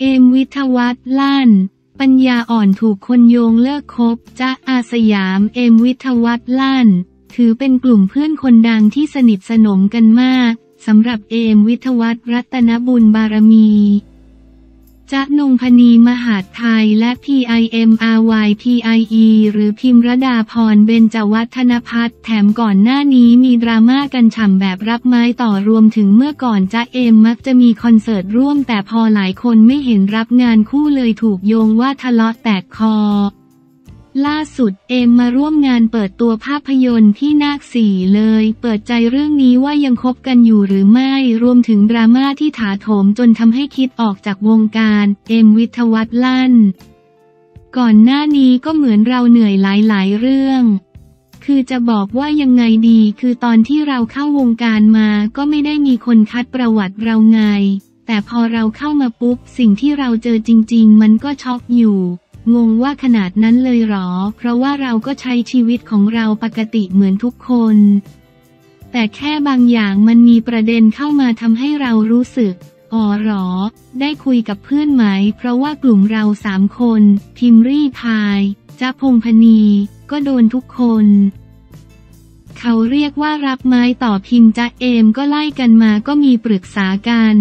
เอมวิทวัฒน์ลั่น ปัญญาอ่อนถูกคนโยงเลิกคบจ้าอาสยามเอมวิทวัฒน์ลั่น ถือเป็นกลุ่มเพื่อนคนดังที่สนิทสนมกันมากสำหรับเอมวิทวัฒน์รัตนบุญบารมี จ๊ะนงพนีมหาดไทยและ PIMRYPIE หรือพิมรดาพรเบญจวัฒนพัฒน์แถมก่อนหน้านี้มีดราม่ากันฉ่ำแบบรับไม้ต่อรวมถึงเมื่อก่อนจ๊ะเอมมักจะมีคอนเสิร์ตร่วมแต่พอหลายคนไม่เห็นรับงานคู่เลยถูกโยงว่าทะเลาะแตกคอ ล่าสุดเอมมาร่วมงานเปิดตัวภาพยนตร์ที่นาคสี่เลย เปิดใจเรื่องนี้ว่ายังคบกันอยู่หรือไม่ รวมถึงดราม่าที่ถาโถมจนทำให้คิดออกจากวงการ เอมวิทวัฒน์ลั่น ก่อนหน้านี้ก็เหมือนเราเหนื่อยหลายๆเรื่องคือจะบอกว่ายังไงดีคือตอนที่เราเข้าวงการมาก็ไม่ได้มีคนคัดประวัติเราไง แต่พอเราเข้ามาปุ๊บ สิ่งที่เราเจอจริง ๆ มันก็ช็อกอยู่ งงว่าขนาดนั้นเลยหรอ เพราะว่าเราก็ใช้ชีวิตของเราปกติเหมือนทุกคน แต่แค่บางอย่างมันมีประเด็นเข้ามาทำให้เรารู้สึกอ๋อหรอ ได้คุยกับเพื่อนไหม เพราะว่ากลุ่มเราสามคนพิมรี่พายจ้าพงพนี ก็โดนทุกคน เขาเรียกว่ารับไม้ต่อพิมจ้าเอมก็ไล่กันมาก็มีปรึกษากัน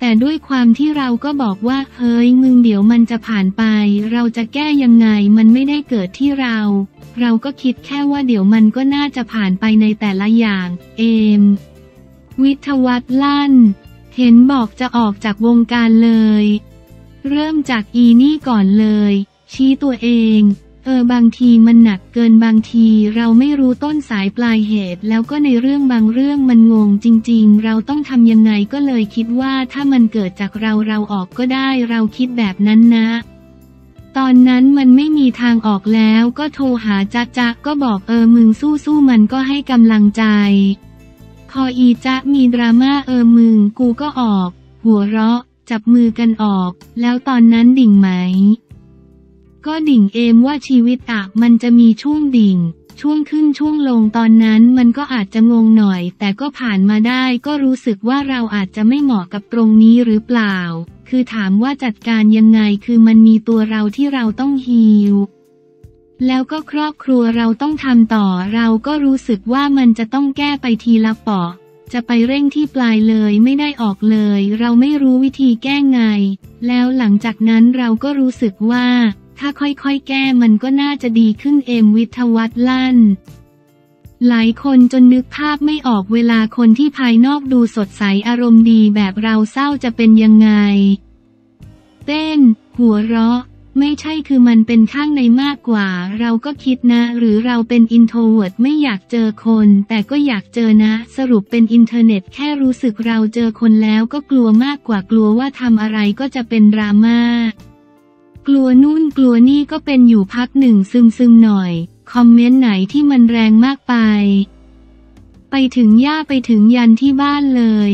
แต่ด้วยความที่เราก็บอกว่า เฮ้ย มึงเดี๋ยวมันจะผ่านไป เราจะแก้ยังไงมันไม่ได้เกิดที่เรา เราก็คิดแค่ว่าเดี๋ยวมันก็น่าจะผ่านไปในแต่ละอย่าง เอม วิทวัฒน์ลั่น เห็นบอกจะออกจากวงการเลย เริ่มจากอีนี่ก่อนเลย ชี้ตัวเอง ออบางทีมันหนักเกินบางทีเราไม่รู้ต้นสายปลายเหตุ แล้วก็ในเรื่องบางเรื่องมันงงจริง ๆ เราต้องทำยังไงก็เลยคิดว่าถ้ามันเกิดจากเราเราออกก็ได้เราคิดแบบนั้นนะ ตอนนั้นมันไม่มีทางออกแล้วก็โทรหาจ๊ะจ๊ะก็บอกเออมึงสู้สู้ๆมันก็ให้กำลังใจ พออีจ๊ะมีดราม่าเออมึงกูก็ออก หัวเราะ จับมือกันออก แล้วตอนนั้นดิ่งไหม ก็ดิ่งเอมว่าชีวิตอะมันจะมีช่วงดิ่ง ช่วงขึ้นช่วงลงตอนนั้นมันก็อาจจะงงหน่อย แต่ก็ผ่านมาได้ก็รู้สึกว่าเราอาจจะไม่เหมาะกับตรงนี้หรือเปล่า คือถามว่าจัดการยังไงคือมันมีตัวเราที่เราต้องฮีลแล้วก็ครอบครัวเราต้องทำต่อเราก็รู้สึกว่ามันจะต้องแก้ไปทีละเปาะจะไปเร่งที่ปลายเลยไม่ได้ออกเลย เราไม่รู้วิธีแก้ไง แล้วหลังจากนั้นเราก็รู้สึกว่า ถ้าค่อยๆ แก้มันก็น่าจะดีขึ้นเอมวิทวัฒน์ลั่น หลายคนจนนึกภาพไม่ออกเวลาคนที่ภายนอกดูสดใสอารมณ์ดีแบบเราเศร้าจะเป็นยังไง เต้น หัวเราะ ไม่ใช่คือมันเป็นข้างในมากกว่า เราก็คิดนะ หรือเราเป็น introvert ไม่อยากเจอคน แต่ก็อยากเจอนะ สรุปเป็น introvert แค่รู้สึกเราเจอคนแล้วก็กลัวมากกว่ากลัวว่าทำอะไรก็จะเป็นดราม่า กลัวนู่นกลัวนี่ก็เป็นอยู่พักหนึ่งซึมซึมหน่อย คอมเมนต์ไหนที่มันแรงมากไป ไปถึงย่าไปถึงยันที่บ้านเลย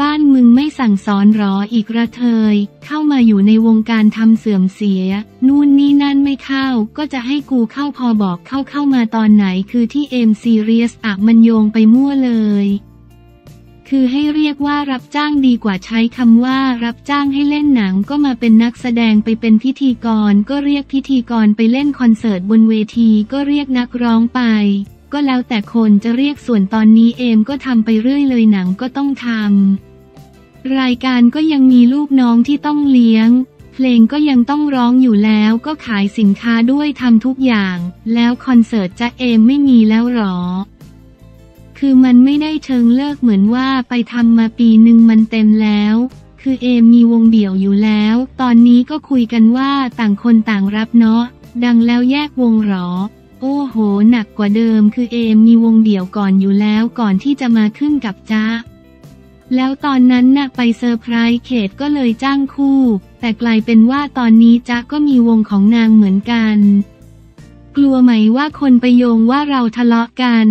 บ้านมึงไม่สั่งสอนหรออีกระเทย เข้ามาอยู่ในวงการทำเสื่อมเสีย นู่นนี่นั่นไม่เข้า ก็จะให้กูเข้าพอบอกเข้าเข้ามาตอนไหนคือที่เอ็มซีเรียสอะมันโยงไปมั่วเลย คือให้เรียกว่ารับจ้างดีกว่าใช้คำว่า รับจ้างให้เล่นหนังก็มาเป็นนักแสดงไปเป็นพิธีกร ก็เรียกพิธีกรไปเล่นคอนเสิร์ตบนเวทีก็เรียกนักร้องไป ก็แล้วแต่คนจะเรียกส่วนตอนนี้เอมก็ทำไปเรื่อยเลยหนังก็ต้องทำรายการก็ยังมีลูกน้องที่ต้องเลี้ยง เพลงก็ยังต้องร้องอยู่แล้วก็ขายสินค้าด้วยทำทุกอย่าง แล้วคอนเสิร์ตจะเอมไม่มีแล้วหรอ คือมันไม่ได้เชิงเลิกเหมือนว่าไปทำมาปีหนึ่งมันเต็มแล้ว คือเอมมีวงเดี่ยวอยู่แล้ว ตอนนี้ก็คุยกันว่าต่างคนต่างรับเนาะ ดังแล้วแยกวงหรอ โอ้โห หนักกว่าเดิม คือเอมมีวงเดี่ยวก่อนอยู่แล้วก่อนที่จะมาขึ้นกับจ้าแล้วตอนนั้นน่ะไปเซอร์ไพรส์เขตก็เลยจ้างคู่ แต่กลายเป็นว่าตอนนี้จ๊ะก็มีวงของนางเหมือนกัน กลัวไหมว่าคนไปโยงว่าเราทะเลาะกัน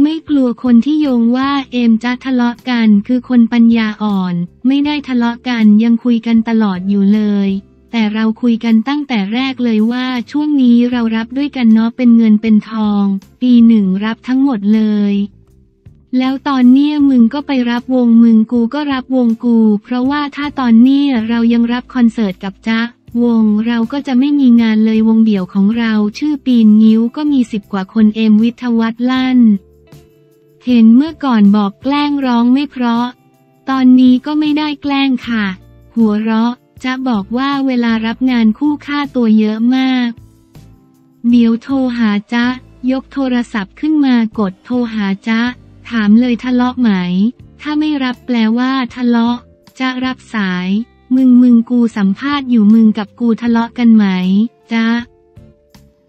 ไม่กลัวคนที่โยงว่าเอมจะทะเลาะกันคือคนปัญญาอ่อน ไม่ได้ทะเลาะกันยังคุยกันตลอดอยู่เลย แต่เราคุยกันตั้งแต่แรกเลยว่าช่วงนี้เรารับด้วยกันเนาะเป็นเงินเป็นทอง ปีหนึ่งรับทั้งหมดเลย แล้วตอนเนี้ยมึงก็ไปรับวงมึงกูก็รับวงกู เพราะว่าถ้าตอนเนี้ยเรายังรับคอนเสิร์ตกับจ๊ะวงเราก็จะไม่มีงานเลยวงเดี่ยวของเรา ชื่อปีนงิ้วก็มีสิบกว่าคนเอมวิทวัฒน์ลั่น เห็นเมื่อก่อนบอกแกล้งร้องไม่เพราะ ตอนนี้ก็ไม่ได้แกล้งค่ะ หัวเราะจะบอกว่าเวลารับงานคู่ค่าตัวเยอะมาก เดี๋ยวโทรหาจ๊ะ ยกโทรศัพท์ขึ้นมากดโทรหาจ๊ะ ถามเลยทะเลาะไหม ถ้าไม่รับแปลว่าทะเลาะ จะรับสาย มึงมึงกูสัมภาษณ์อยู่มึงกับกูทะเลาะกันไหม จ๊ะ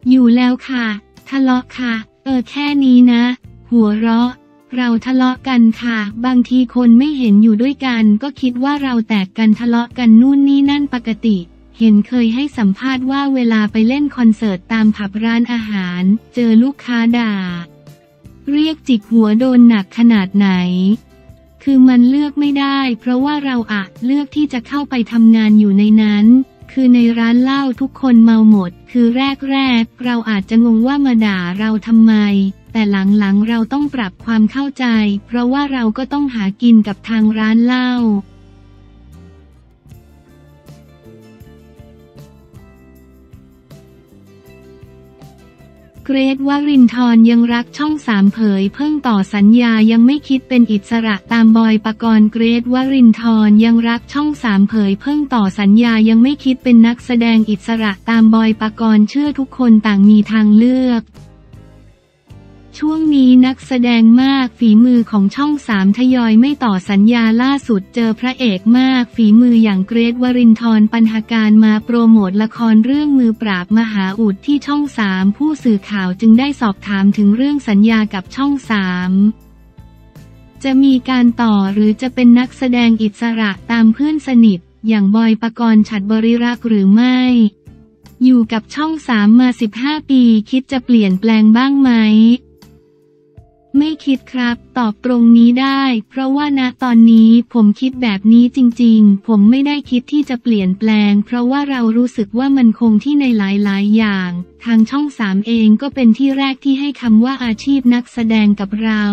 อยู่แล้วค่ะ ทะเลาะค่ะ เออแค่นี้นะ หัวเราะ เราทะเลาะกันค่ะ บางทีคนไม่เห็นอยู่ด้วยกัน ก็คิดว่าเราแตกกันทะเลาะกันนู่นนี่นั่นปกติ เห็นเคยให้สัมภาษณ์ว่าเวลาไปเล่นคอนเสิร์ตตามผับร้านอาหาร เจอลูกค้าด่า เรียกจิกหัวโดนหนักขนาดไหน คือมันเลือกไม่ได้ เพราะว่าเราอะเลือกที่จะเข้าไปทำงานอยู่ในนั้นคือในร้านเหล้าทุกคนเมาหมด คือแรกๆเราอาจจะงงว่ามาด่าเราทำไม แต่หลังๆเราต้องปรับความเข้าใจ เพราะว่าเราก็ต้องหากินกับทางร้านเหล้าเกรทวรินทร์ยังรักช่องสามเผย เพิ่งต่อสัญญายังไม่คิดเป็นอิสระตามบอยปกรณ์เกรทวรินทร์ยังรักช่องสามเผย เพิ่งต่อสัญญายังไม่คิดเป็นนักแสดงอิสระตามบอยปกรณ์เชื่อทุกคนต่างมีทางเลือก ช่วงนี้นักแสดงมากฝีมือของช่องสามทยอยไม่ต่อสัญญาล่าสุดเจอพระเอกมากฝีมืออย่างเกรทวรินทร์ปัญหาการมาโปรโมทละครเรื่องมือปราบมหาอุดที่ช่องสามผู้สื่อข่าวจึงได้สอบถามถึงเรื่องสัญญากับช่องสามจะมีการต่อหรือจะเป็นนักแสดงอิสระตามเพื่อนสนิท อย่างบอยปกรณ์ฉัดบริรักหรือไม่ อยู่กับช่องสามมา 15 ปีคิดจะเปลี่ยนแปลงบ้างไหม ไม่คิดครับ ตอบตรงนี้ได้ เพราะว่าณตอนนี้ผมคิดแบบนี้จริงๆ ผมไม่ได้คิดที่จะเปลี่ยนแปลง เพราะว่าเรารู้สึกว่ามันคงที่ในหลายๆ อย่าง ทางช่องสามเองก็เป็นที่แรกที่ให้คำว่าอาชีพนักแสดงกับเรา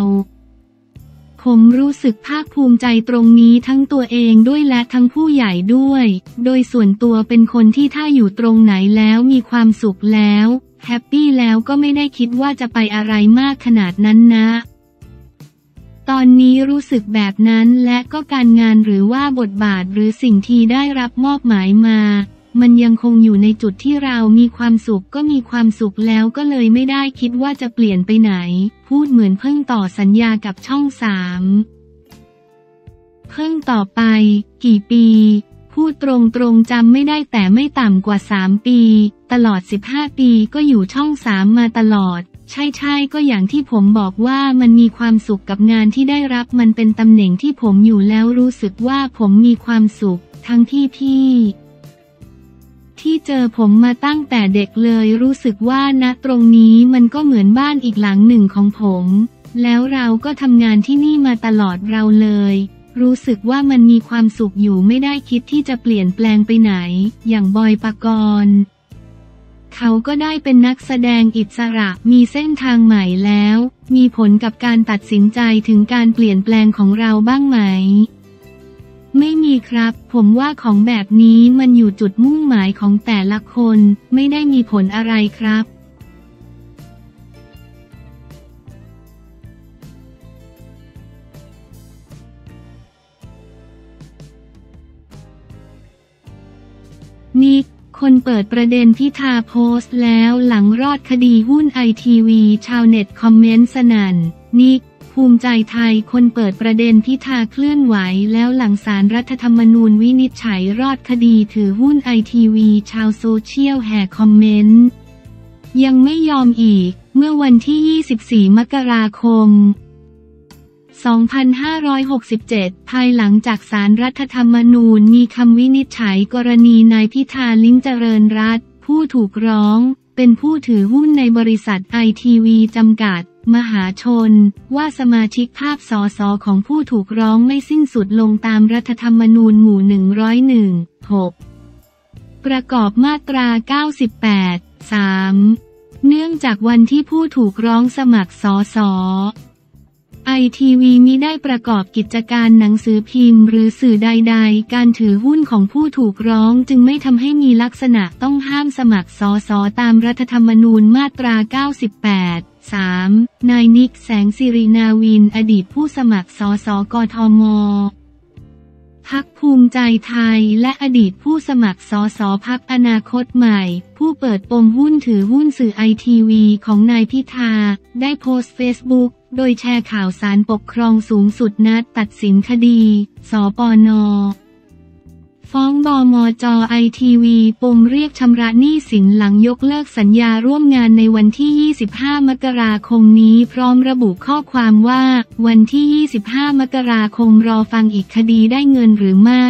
ผมรู้สึกภาคภูมิใจตรงนี้ทั้งตัวเองด้วยและทั้งผู้ใหญ่ด้วย โดยส่วนตัวเป็นคนที่ถ้าอยู่ตรงไหนแล้วมีความสุขแล้ว แฮปปี้แล้วก็ไม่ได้คิดว่าจะไปอะไรมากขนาดนั้นนะ ตอนนี้รู้สึกแบบนั้นและก็การงานหรือว่าบทบาทหรือสิ่งที่ได้รับมอบหมายมา มันยังคงอยู่ในจุดที่เรามีความสุขก็มีความสุขแล้วก็เลยไม่ได้คิดว่าจะเปลี่ยนไปไหน พูดเหมือนเพิ่งต่อสัญญากับช่องสามเพิ่งต่อไป กี่ปี พูดตรงๆจำไม่ได้แต่ไม่ต่ำกว่า3ปี ตลอด 15 ปีก็อยู่ช่องสามมาตลอด ใช่ๆก็อย่างที่ผมบอกว่ามันมีความสุขกับงานที่ได้รับมันเป็นตำแหน่งที่ผมอยู่แล้วรู้สึกว่าผมมีความสุข ทั้งที่พี่ที่ เจอผมมาตั้งแต่เด็กเลยรู้สึกว่าณตรงนี้มันก็เหมือนบ้านอีกหลังหนึ่งของผม แล้วเราก็ทำงานที่นี่มาตลอดเราเลย รู้สึกว่ามันมีความสุขอยู่ไม่ได้คิดที่จะเปลี่ยนแปลงไปไหน อย่างบอยปกรณ์เขาก็ได้เป็นนักแสดงอิสระมีเส้นทางใหม่แล้ว มีผลกับการตัดสินใจถึงการเปลี่ยนแปลงของเราบ้างไหม ไม่มีครับ ผมว่าของแบบนี้มันอยู่จุดมุ่งหมายของแต่ละคน ไม่ได้มีผลอะไรครับ นิกคนเปิดประเด็นพิธาโพสต์แล้วหลังรอดคดีหุ้นไอทีวี ชาวเน็ตคอมเมนต์สนั่นนิก ภูมิใจไทยคนเปิดประเด็นพิธาเคลื่อนไหว แล้วหลังศาลรัฐธรรมนูญวินิจฉัยรอดคดีถือหุ้นไอทีวีชาวโซเชียลแห่คอมเมนต์ ยังไม่ยอมอีก เมื่อวันที่ 24 มกราคม 2567 ภายหลังจากสารรัฐธรรมนูญมีคำวินิจฉัยกรณีนายพิธาลิ้มเจริญรัตผู้ถูกร้อง เป็นผู้ถือหุ้นในบริษัทไอทีวีจำกัด มหาชน ว่าสมาชิกภาพสอสอของผู้ถูกร้องไม่สิ้นสุดลงตามรัฐธรรมนูญหมู่ 101 6 ประกอบมาตรา 98 3 เนื่องจากวันที่ผู้ถูกร้องสมัครสอสอ ไอทีวีมิได้ประกอบกิจการหนังสือพิมพ์ หรือสื่อใด ๆ การถือหุ้นของผู้ถูกร้องจึงไม่ทำให้มีลักษณะต้องห้ามสมัครสอสอตามรัฐธรรมนูญมาตรา 98 3. นายนิกแสงสิรินาวิน อดีตผู้สมัครสอสอกทม พักภูมิใจไทยและอดีตผู้สมัครสอสอพักอนาคตใหม่ ผู้เปิดปมหุ้นถือหุ้นสื่อไอทีวีของนายพิธา ได้โพสต์เฟซบุ๊กโดยแชร์ข่าวสารปกครองสูงสุดนัดตัดสินคดี สปน ฟ้องบมจไอทีวีปมเรียกชำระหนี้สินหลังยกเลิกสัญญาร่วมงานในวันที่ 25 มกราคมนี้ พร้อมระบุข้อความว่า วันที่ 25 มกราคมรอฟังอีกคดีได้เงินหรือไม่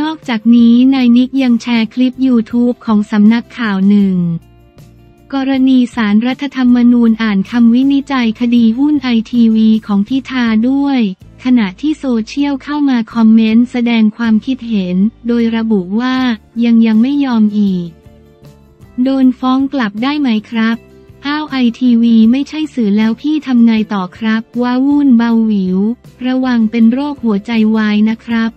นอกจากนี้นายนิกยังแชร์คลิป YouTube ของสำนักข่าวหนึ่งกรณีสารรัฐธรรมนูญอ่านคำวินิจัยคดีหุ้นไอทีวีของพิธาด้วย ขณะที่โซเชียลเข้ามาคอมเมนต์แสดงความคิดเห็น โดยระบุว่ายังยังไม่ยอมอีก โดนฟ้องกลับได้ไหมครับ อ้าวไอทีวีไม่ใช่สื่อแล้วพี่ทำไงต่อครับ ว่าวุ่นเบาหวิว ระวังเป็นโรคหัวใจวายนะครับ